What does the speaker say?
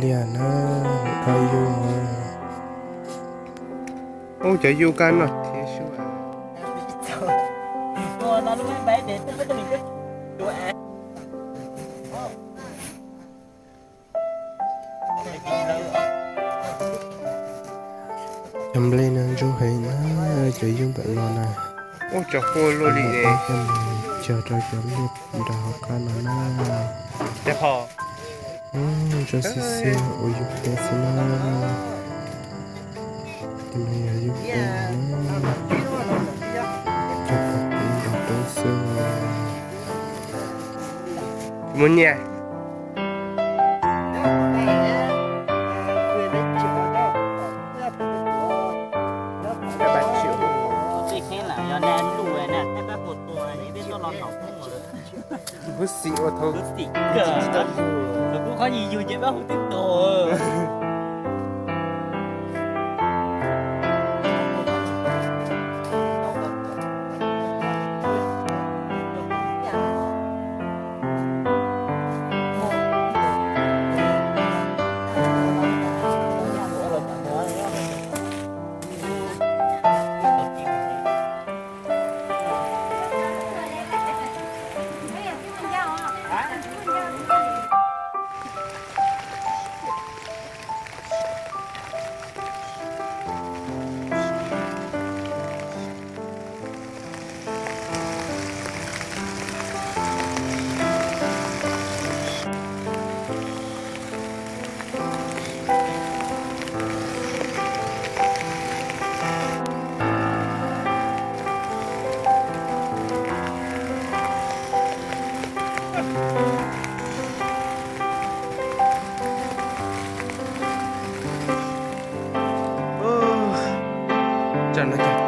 liền nó bao nhiêu mà ô chạy vô can nó thế sao Ờ, nó lúc ấy bé để tức là mình cứ đùa á. chăm lên nó chú hay nó chạy vô bệnh nó nè ô chạy hô lô đi nè chăm chờ cho chăm đi đào can nó nó 好。嗯，这是谁？我有点什么？你们也有点吗？我捏。不行，好。নাকি